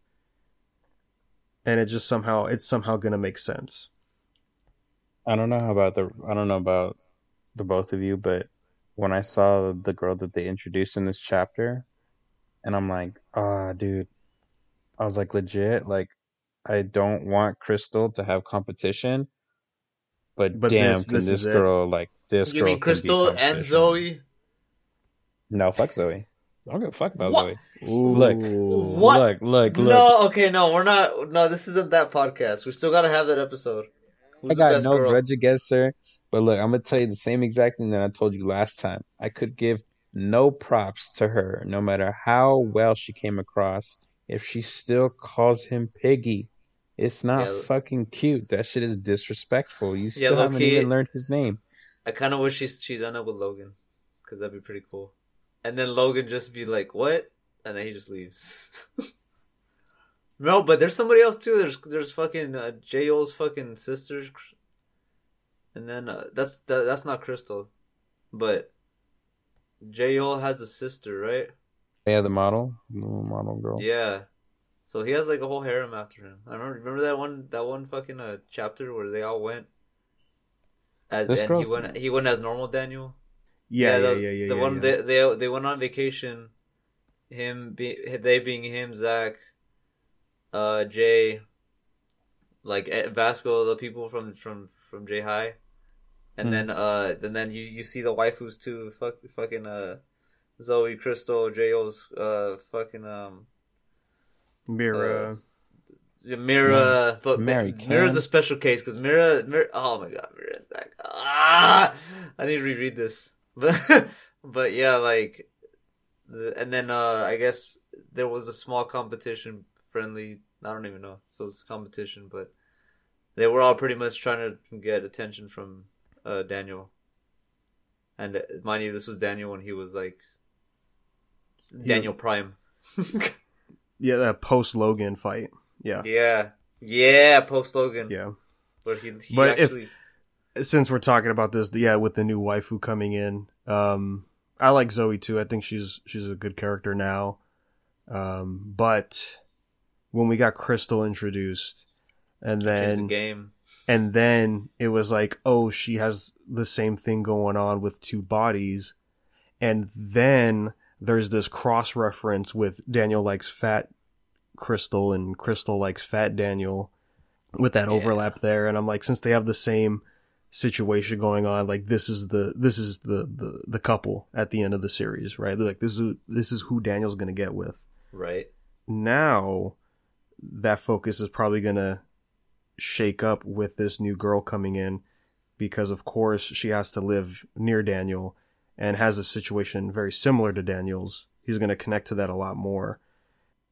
And it just somehow it's somehow gonna make sense. I don't know how about the I don't know about the both of you, but when I saw the girl that they introduced in this chapter, and I'm like, ah, dude, I was like, legit, like, I don't want Crystal to have competition, but, But damn, this- can this this, is it. girl like this You girl mean can Crystal and. Zoe? No, fuck Zoe. I don't give a fuck about What? Zoe. Ooh. Look. What? Look, look, look. No, okay, no, we're not. No, this isn't that podcast. We still gotta have that episode. Who's I got no girl? grudge against her, but look, I'm gonna tell you the same exact thing that I told you last time. I could give no props to her, no matter how well she came across, if she still calls him Piggy. It's not Yeah. fucking cute. That shit is disrespectful. You Yeah, still haven't low-key- even learned his name. I kind of wish she she done it with Logan, because that'd be pretty cool. And then Logan just be like, "What?" and then he just leaves. no, but there's somebody else too. There's there's fucking uh, J.O.'s fucking sisters, and then uh, that's that, that's not Crystal, but J.O. has a sister, right? Yeah, the model, the model girl. Yeah. So he has like a whole harem after him. I remember remember that one that one fucking uh, chapter where they all went. As, This and girl's- he went he went as normal Daniel. Yeah, yeah, the, yeah, yeah. The yeah, one yeah. They, they they went on vacation. Him be they being him Zach, uh Jay, like eh, Vasco, the people from from from J High, and Hmm. then uh and then you you see the waifus too. Fuck fucking uh Zoe Crystal J.O.'s uh fucking um Mira. yeah, Mira, but Mary Ma- Mira's the special case because Mira, Mira, oh my god, Mira, back. Ah, I need to reread this, but but yeah, like, the, and then uh I guess there was a small competition, friendly. I don't even know, so it's competition, but they were all pretty much trying to get attention from uh Daniel, and uh, mind you, this was Daniel when he was like Daniel Prime. yeah, that post Logan fight. Yeah. Yeah, yeah, post Logan. Yeah. But he, he But if- Since we're talking about this, yeah, with the new waifu coming in, um, I like Zoe too. I think she's she's a good character now. Um, but when we got Crystal introduced, and changed the then game. and then it was like, oh, she has the same thing going on with two bodies, and then there's this cross reference with Daniel likes fat Crystal and Crystal likes fat Daniel, with that Yeah. overlap there, and I'm like, since they have the same situation going on, like this is the this is the the the couple at the end of the series, right? Like this is this is who Daniel's gonna get with Right. now that focus is probably going to shake up with this new girl coming in because of course she has to live near Daniel and has a situation very similar to Daniel's. He's going to connect to that a lot more.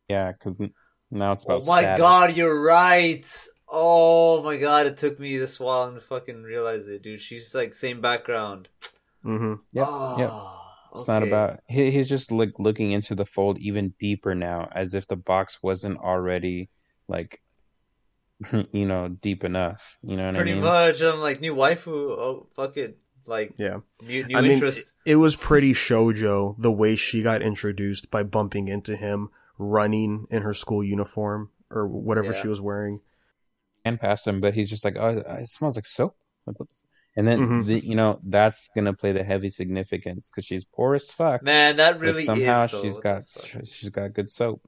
Yeah, because now it's about Oh about. my status. god, you're right. Oh my god, it took me this while to fucking realize it, dude. She's like same background. hmm Yeah. oh, yep. It's not about. He, he's just like looking into the fold even deeper now, as if the box wasn't already like, you know, deep enough. You know what Pretty I mean? much. I'm like new waifu. Oh fuck it. Like Yeah. new new I mean, interest. it, it was pretty shojo the way she got introduced by bumping into him running in her school uniform or whatever Yeah. she was wearing. And past him, but he's just like, oh, it smells like soap. Like, what the f-" And then, Mhm. the, you know, that's gonna play the heavy significance because she's poor as fuck. Man, that but really somehow is. though. she's What got she's got good soap.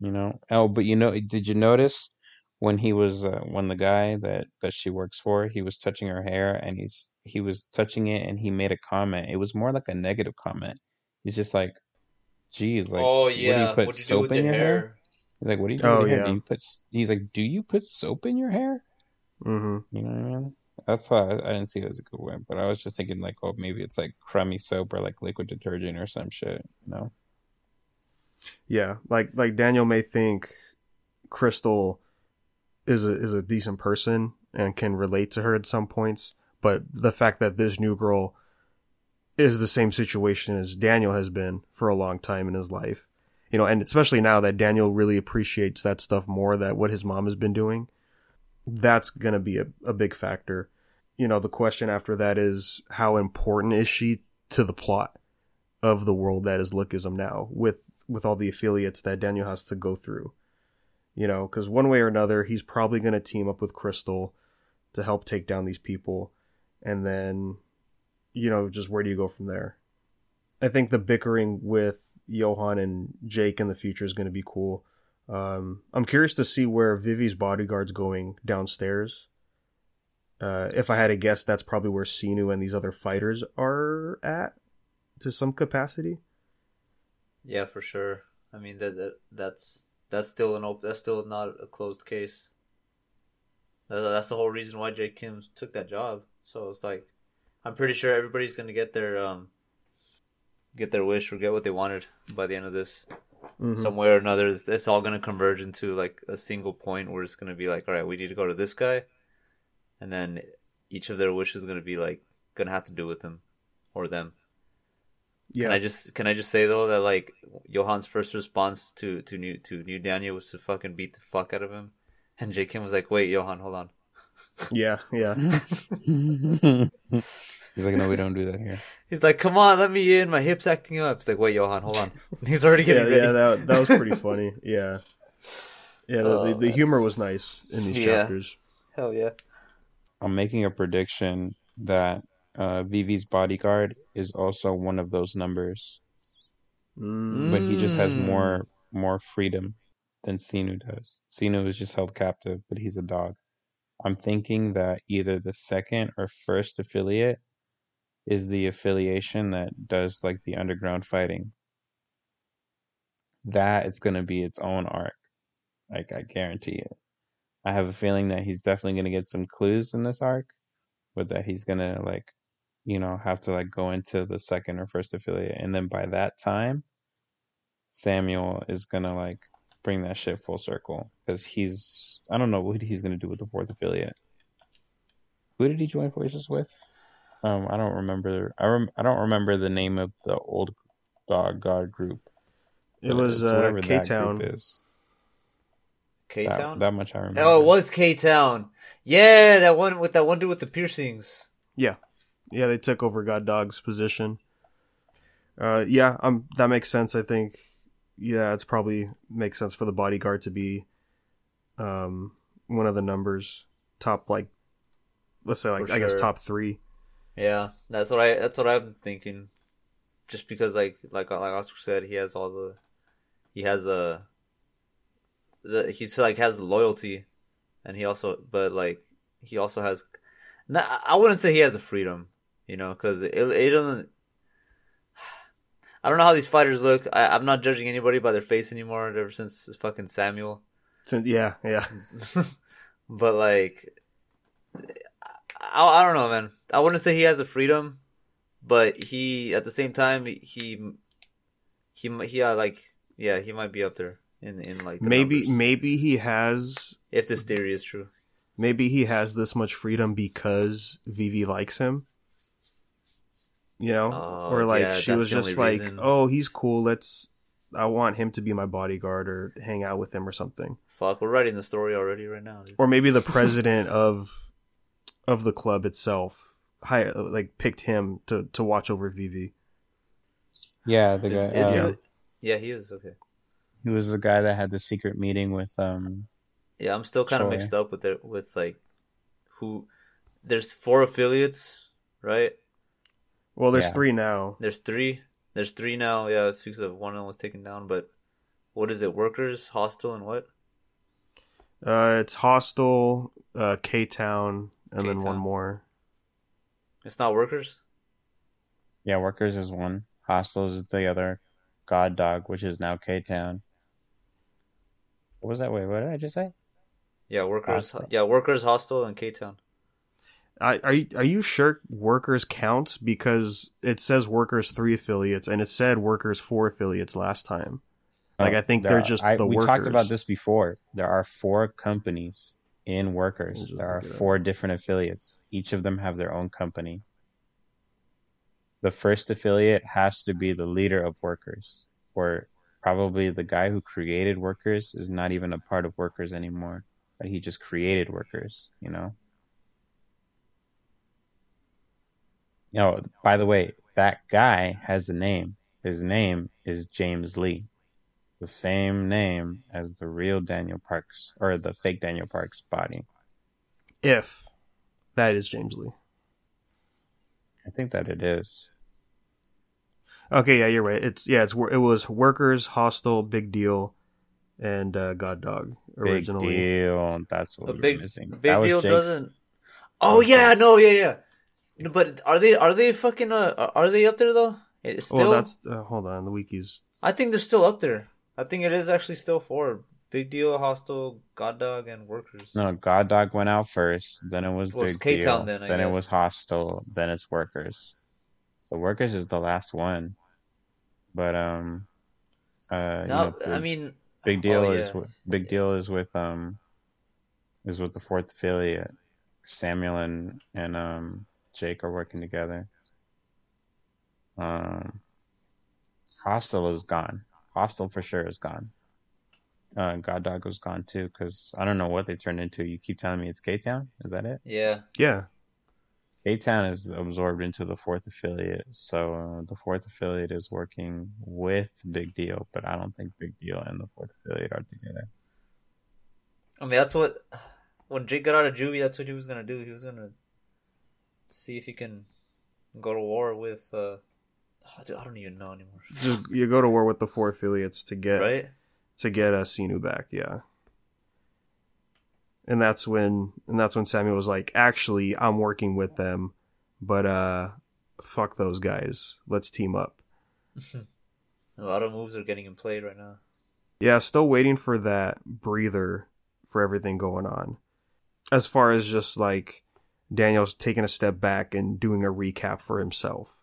You know. Oh, but you know, did you notice when he was uh, when the guy that that she works for, he was touching her hair and he's he was touching it and he made a comment. It was more like a negative comment. He's just like, "Geez, like, oh what do you put What'd you do soap with in your hair? hair?" He's like, "What do you do Oh, with your hair? yeah. Do you put?" He's like, "Do you put soap in your hair?" hmm You know what I mean? That's why I, I didn't see it as a good win, but I was just thinking like, oh, maybe it's like crummy soap or like liquid detergent or some shit. You know? Yeah, like like Daniel may think Crystal is a is a decent person and can relate to her at some points, but the fact that this new girl is the same situation as Daniel has been for a long time in his life, you know, and especially now that Daniel really appreciates that stuff more that what his mom has been doing, that's gonna be a, a big factor. you know, the question after that is how important is she to the plot of the world that is Lookism now with with all the affiliates that Daniel has to go through. You know, because one way or another, he's probably going to team up with Crystal to help take down these people, and then, you know, just where do you go from there? I think the bickering with Johan and Jake in the future is going to be cool. Um, I'm curious to see where Vivi's bodyguard's going downstairs. Uh, if I had to guess, that's probably where Sinu and these other fighters are at, to some capacity. Yeah, for sure. I mean that, that that's that's still an op- that's still not a closed case. That, that's the whole reason why Jake Kim took that job. So it's like, I'm pretty sure everybody's gonna get their um, get their wish or get what they wanted by the end of this. Mhm. Some way or another, it's, it's all gonna converge into like a single point where it's gonna be like, all right, we need to go to this guy, and then each of their wishes is gonna be like gonna have to do with him or them. Yeah, Can I just can I just say though that like Johan's first response to to new to new Daniel was to fucking beat the fuck out of him, and Jake Kim was like, "Wait, Johan, hold on." Yeah, yeah. He's like, no, we don't do that here. He's like, "Come on, let me in. My hip's acting up." It's like, "Wait, Johan, hold on." He's already yeah, getting ready. yeah, that that was pretty funny. Yeah, yeah. The, Oh, the, the humor was nice in these Yeah. chapters. Hell yeah. I'm making a prediction that uh, Vivi's bodyguard is also one of those numbers, Mm. but he just has Mm. more more freedom than Sinu does. Sinu is just held captive, but he's a dog. I'm thinking that either the second or first affiliate is the affiliation that does like the underground fighting. That is going to be its own arc. Like I guarantee it. I have a feeling that he's definitely going to get some clues in this arc, but that he's going to like, you know, have to like go into the second or first affiliate, and then by that time, Samuel is going to like bring that shit full circle because he's I don't know what he's going to do with the fourth affiliate. Who did he join forces with? Um, I don't remember. I rem- I don't remember the name of the old dog god group. It was uh, whatever K Town. group is. K That, Town. that much I remember. Oh, it was K Town. Yeah, that one with that one dude with the piercings. Yeah, yeah. They took over God Dog's position. Uh, yeah, um, that makes sense. I think. Yeah, it's probably makes sense for the bodyguard to be, um, one of the numbers top like, let's say like For I guess top three. Yeah, that's what I that's what I'm thinking. Just because like like like Oscar said, he has all the he has a the he's like has the loyalty, and he also but like he also has. Not, I wouldn't say he has the freedom, you know, because it it doesn't. I don't know how these fighters look. I, I'm not judging anybody by their face anymore. Ever since fucking Samuel, So, yeah, yeah. but like, I, I don't know, man. I wouldn't say he has a freedom, but he at the same time he he he uh, like yeah he might be up there in in like the maybe numbers, maybe he has if this theory is true. maybe he has this much freedom because Vivi likes him. You know, Oh, or like yeah, she was just like, reason. "Oh, he's cool. Let's. I want him to be my bodyguard or hang out with him or something." Fuck, we're writing the story already right now. dude. Or maybe the president of of the club itself, hi, like picked him to to watch over Vivi. Yeah, the guy. Is he- um, yeah, he is okay. he was the guy that had the secret meeting with um. Yeah, I'm still kind of mixed up with it with like who. There's four affiliates, right? Well, there's Yeah. three now. There's three. There's three now. Yeah, because of one of them was taken down. But what is it? Workers, hostel, and what? Uh, it's Hostel, uh, K Town, and then one more. It's not workers. Yeah, workers is one. Hostels is the other. God Dog, which is now K Town. What was that? Wait, what did I just say? Yeah, workers. Hostel. Yeah, workers, hostel and K Town. I, are you, are you sure workers counts because it says workers three affiliates and it said workers four affiliates last time. Uh, like, I think There they're are- just I, the we workers. talked about this before. There are four companies in workers. There are four different affiliates. Each of them have their own company. The first affiliate has to be the leader of workers, or probably the guy who created workers is not even a part of workers anymore. But he just created workers, you know. Oh, by the way, that guy has a name. His name is James Lee. The same name as the real Daniel Parks or the fake Daniel Parks body. If that is James Lee. I think that it is. Okay, yeah, you're right. It's yeah, it's it was workers, hostel, big deal, and uh, God Dog originally. Big deal. That's what we big missing. big that deal Jake's. doesn't. Oh yeah, no, yeah, yeah. No, But are they are they fucking uh are- are they up there though? It's still. Well, that's uh, hold on. The wikis. I think they're still up there. I think it is actually still four. Big deal, hostel, god dog, and workers. No, God Dog went out first. Then it was Well, it's Big K-Town Deal. then, I it guess. was Hostel. Then it's Workers. So Workers is the last one. But um, uh, you No, know, the I mean, Big Deal oh, is yeah. wi- Big Deal is with um, is with the fourth affiliate. Samuel and and um Jake are working together. Um, Hostel is gone. Hostel for sure is gone. Uh, God Dog was gone too because I don't know what they turned into. You keep telling me it's K Town. Is that it? yeah. Yeah, K Town is absorbed into the fourth affiliate, so uh, the fourth affiliate is working with Big Deal, but I don't think Big Deal and the fourth affiliate are together. I mean, that's what when Jake got out of juvie, that's what he was gonna do. He was gonna see if he can go to war with. uh oh, dude, I don't even know anymore. just you go to war with the four affiliates to get Right? to get uh, Sinu back. Yeah, and that's when and that's when Samuel was like, "Actually, I'm working with them, but uh, fuck those guys. Let's team up." A lot of moves are getting in played right now. Yeah, still waiting for that breather for everything going on. As far as just like Daniel's taking a step back and doing a recap for himself.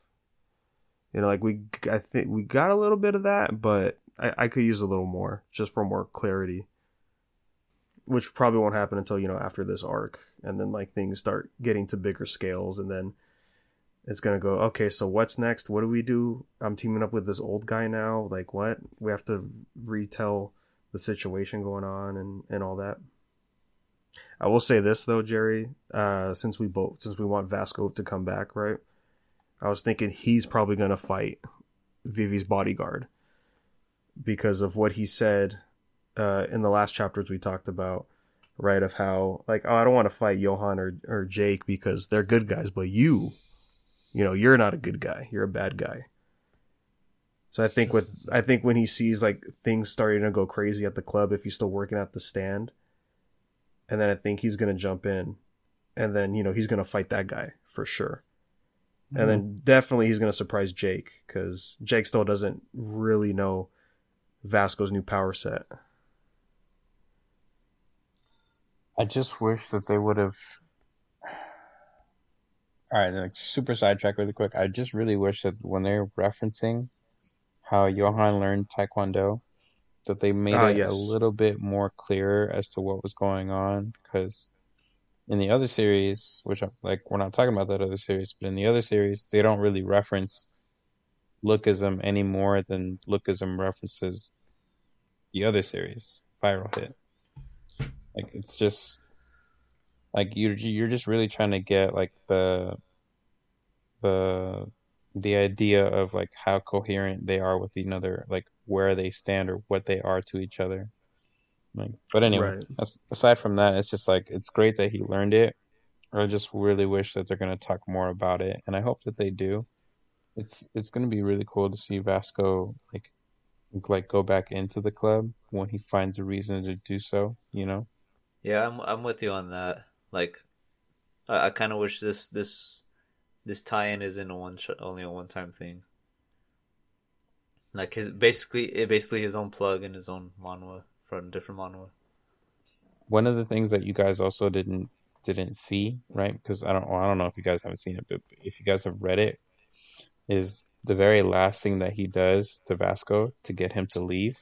You know, like we, I think we got a little bit of that, but I, I could use a little more just for more clarity. Which probably won't happen until, you know, after this arc. And then like things start getting to bigger scales and then it's gonna go, okay, so what's next? What do we do? I'm teaming up with this old guy now. Like what? We have to retell the situation going on and, and all that. I will say this though, Jerry, uh, since we both since we want Vasco to come back, right? I was thinking he's probably gonna fight Vivi's bodyguard because of what he said uh, in the last chapters we talked about, right? Of how like, oh, I don't want to fight Johan or or Jake because they're good guys, but you, you know, you're not a good guy. You're a bad guy. So I think with I think when he sees like things starting to go crazy at the club, if he's still working at the stand, and then I think he's gonna jump in, and then you know he's gonna fight that guy for sure, and then mm-hmm. definitely he's gonna surprise Jake because Jake still doesn't really know Vasco's new power set. I just wish that they would have. All right, like super sidetrack really quick. I just really wish that when they're referencing how Johan learned Taekwondo, that they made Ah, it yes. a little bit more clear as to what was going on. Because in the other series, which I'm, like we're not talking about that other series, but in the other series, they don't really reference lookism any more than lookism references the other series, Viral Hit. Like it's just like you're you're just really trying to get like the the the idea of like how coherent they are with each other, like where they stand or what they are to each other. Like, but anyway, Right. as, aside from that, it's just like it's great that he learned it. I just really wish that they're gonna talk more about it, and I hope that they do. It's it's gonna be really cool to see Vasco like like go back into the club when he finds a reason to do so. You know. Yeah, I'm I'm with you on that. Like, I, I kind of wish this this this tie-in isn't a one sh- only a one time thing. Like his basically it basically his own plug and his own manhwa from different manhwa. one of the things that you guys also didn't didn't see, right? Because I don't well, I don't know if you guys haven't seen it, but if you guys have read it, is the very last thing that he does to Vasco to get him to leave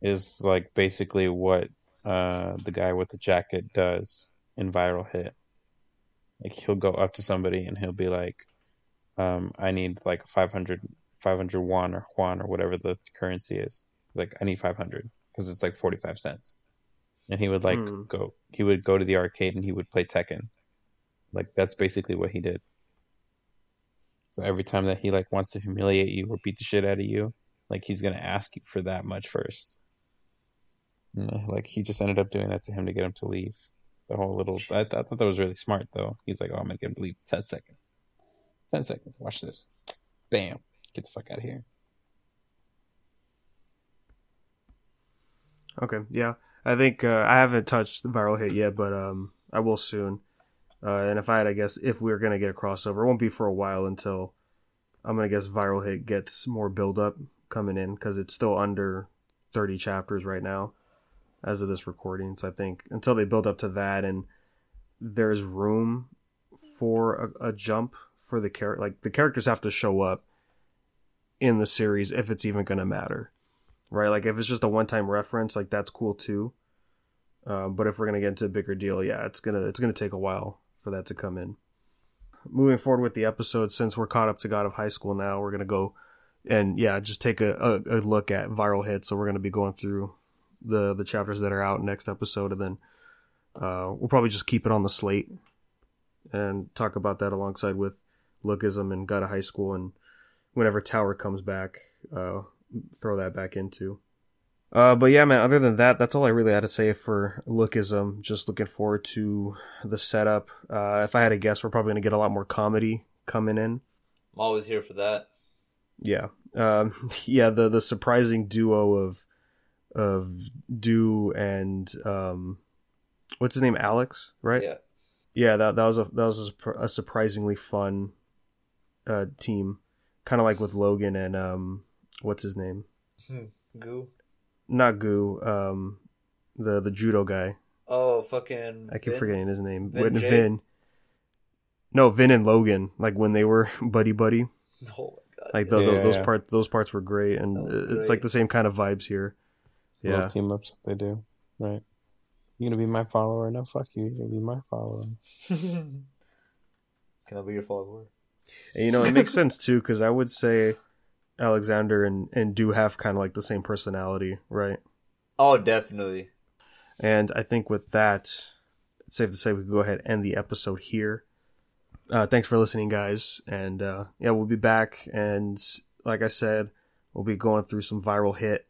is like basically what uh the guy with the jacket does in Viral Hit. Like he'll go up to somebody and he'll be like, um, I need like 500, 500 won or yuan or whatever the currency is. He's like, I need 500 because it's like 45 cents. And he would like Hmm. go, he would go to the arcade and he would play Tekken. Like that's basically what he did. So every time that he like wants to humiliate you or beat the shit out of you, like he's gonna ask you for that much first. Like he just ended up doing that to him to get him to leave. The whole little I, th- I thought that was really smart though. He's like, oh, I'm gonna get him to leave in ten seconds. Ten seconds. Watch this. Bam. Get the fuck out of here. Okay, yeah. I think uh, I haven't touched the viral hit yet, but um, I will soon. Uh, and if I had, I guess, if we are gonna get a crossover, it won't be for a while until I'm gonna guess viral hit gets more build up coming in because it's still under 30 chapters right now as of this recording. So I think until they build up to that and there's room for a, a jump for the character, like the characters have to show up in the series if it's even gonna matter right? Like if it's just a one time reference, like that's cool too. Um, but if we're gonna get into a bigger deal, yeah, it's gonna it's gonna take a while for that to come in. Moving forward with the episode, since we're caught up to God of High School now, we're gonna go and yeah, just take a, a, a look at viral hits. So we're gonna be going through the the chapters that are out next episode, and then uh, we'll probably just keep it on the slate and talk about that alongside with Lookism and of High School, and whenever Tower comes back, uh, throw that back into. Uh, but yeah, man. Other than that, that's all I really had to say for Lookism. Just looking forward to the setup. Uh, if I had to guess, we're probably gonna get a lot more comedy coming in. I'm always here for that. Yeah, um, yeah. The the surprising duo of of Do and um, what's his name, Alex, right? Yeah. Yeah, that that was a that was a, a surprisingly fun uh, team, kind of like with Logan and um, what's his name? Goo. Not Goo, um, the the judo guy. Oh, fucking. I keep Vin? forgetting his name. Vin Vin, Vin. No, Vin and Logan, like when they were buddy buddy. Oh my god. Like the, Yeah, those yeah. parts, those parts were great, and That was it's like the same kind of vibes here. Little Yeah, team ups that they do. Right. You gonna be my follower? No, fuck you. You're gonna be my follower. Can I be your follower? and you know it makes sense too because I would say Alexander and and do have kind of like the same personality, right? Oh, definitely. And I think with that, it's safe to say we can go ahead and end the episode here. Uh, thanks for listening, guys. And uh, yeah, we'll be back. And like I said, we'll be going through some viral hit.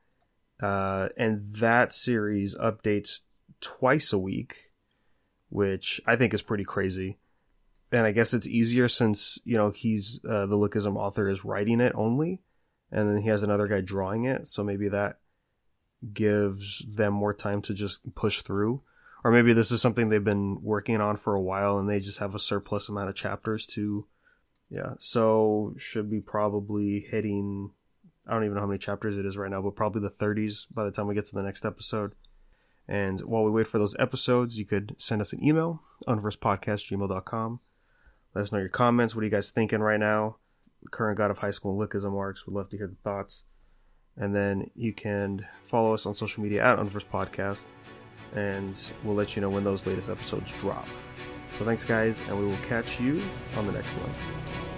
Uh, and that series updates twice a week, which I think is pretty crazy. And I guess it's easier since, you know, he's uh, the Lookism author is writing it only. And then he has another guy drawing it. So maybe that gives them more time to just push through or maybe this is something they've been working on for a while and they just have a surplus amount of chapters to yeah so should be probably hitting i don't even know how many chapters it is right now but probably the 30s by the time we get to the next episode. And while we wait for those episodes you could send us an email unversedpodcast@gmail.com let us know your comments. What are you guys thinking right now? Current god of high school and lookism arcs. We'd love to hear the thoughts. And then you can follow us on social media at Unversed Podcast, and we'll let you know when those latest episodes drop. So thanks, guys, and we will catch you on the next one.